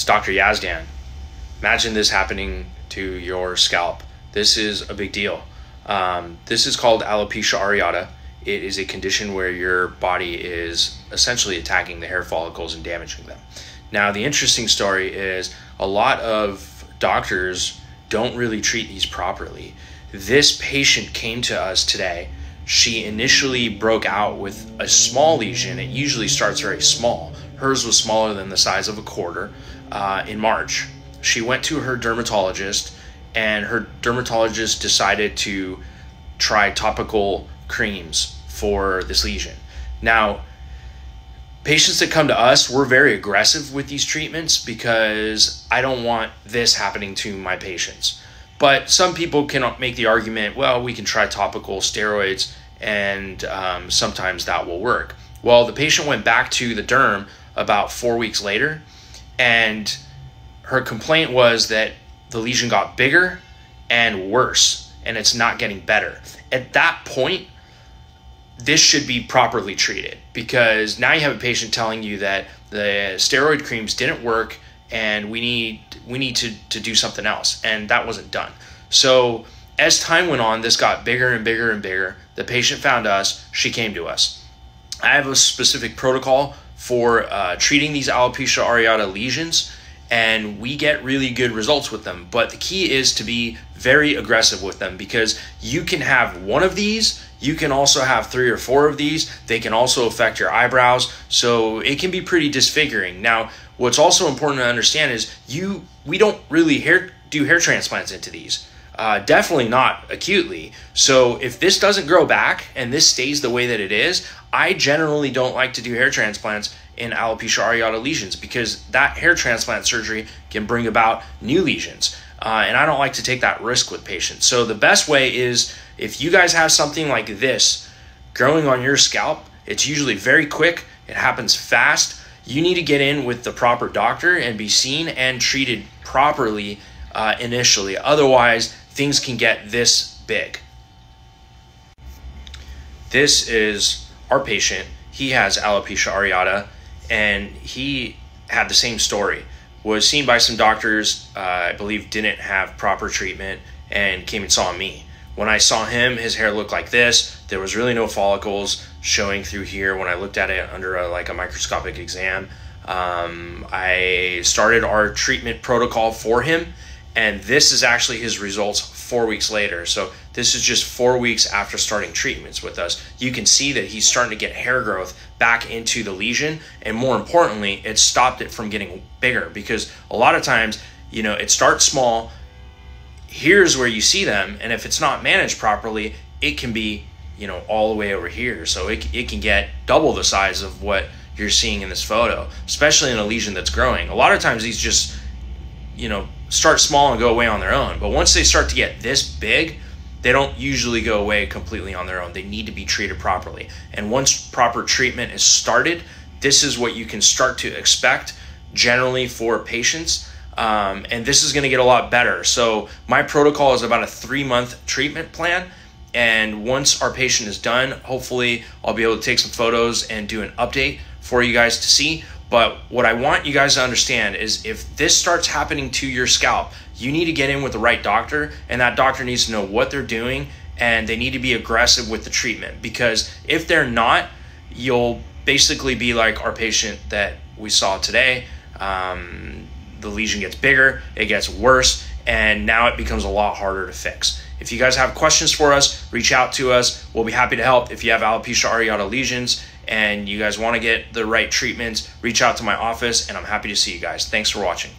It's Dr. Yazdan. Imagine this happening to your scalp. This is a big deal. Um, this is called alopecia areata. It is a condition where your body is essentially attacking the hair follicles and damaging them. Now, the interesting story is a lot of doctors don't really treat these properly. This patient came to us today. She initially broke out with a small lesion. It usually starts very small. Hers was smaller than the size of a quarter uh, in March. She went to her dermatologist, and her dermatologist decided to try topical creams for this lesion. Now, patients that come to us, we're very aggressive with these treatments because I don't want this happening to my patients. But some people can make the argument, well, we can try topical steroids and um, sometimes that will work. Well, the patient went back to the derm about four weeks later, and her complaint was that the lesion got bigger and worse, and it's not getting better. At that point, this should be properly treated because now you have a patient telling you that the steroid creams didn't work and we need we need to, to do something else. And that wasn't done. So as time went on this got bigger and bigger and bigger. The patient found us. She came to us. I have a specific protocol for uh, treating these alopecia areata lesions and we get really good results with them but the key is to be very aggressive with them because you can have one of these you can also have three or four of these. They can also affect your eyebrows. So it can be pretty disfiguring. Now, what's also important to understand is you we don't really hair do hair transplants into these. Uh, definitely not acutely. So if this doesn't grow back and this stays the way that it is, I generally don't like to do hair transplants in alopecia areata lesions because that hair transplant surgery can bring about new lesions. Uh, and I don't like to take that risk with patients. So the best way is if you guys have something like this growing on your scalp, it's usually very quick, it happens fast. You need to get in with the proper doctor and be seen and treated properly uh, initially. Otherwise, things can get this big. This is our patient. He has alopecia areata and he had the same story was seen by some doctors, uh, I believe didn't have proper treatment, and came and saw me. When I saw him, his hair looked like this. There was really no follicles showing through here when I looked at it under a, like a microscopic exam. Um, I started our treatment protocol for him, and this is actually his results four weeks later. So this is just four weeks after starting treatments with us. You can see that he's starting to get hair growth back into the lesion, and more importantly, it stopped it from getting bigger because a lot of times, you know, it starts small. Here's where you see them, and if it's not managed properly, it can be, you know, all the way over here. So it, it can get double the size of what you're seeing in this photo, especially in a lesion that's growing. A lot of times these just, you know, start small and go away on their own. But once they start to get this big, they don't usually go away completely on their own. They need to be treated properly. And once proper treatment is started, this is what you can start to expect generally for patients. Um, and this is going to get a lot better. So, my protocol is about a three month treatment plan. And once our patient is done, hopefully, I'll be able to take some photos and do an update for you guys to see. But what I want you guys to understand is if this starts happening to your scalp, you need to get in with the right doctor, and that doctor needs to know what they're doing and they need to be aggressive with the treatment because if they're not, you'll basically be like our patient that we saw today. Um, the lesion gets bigger, it gets worse, and now it becomes a lot harder to fix. If you guys have questions for us, reach out to us. We'll be happy to help. If you have alopecia areata lesions and you guys want to get the right treatments, reach out to my office, and I'm happy to see you guys. Thanks for watching.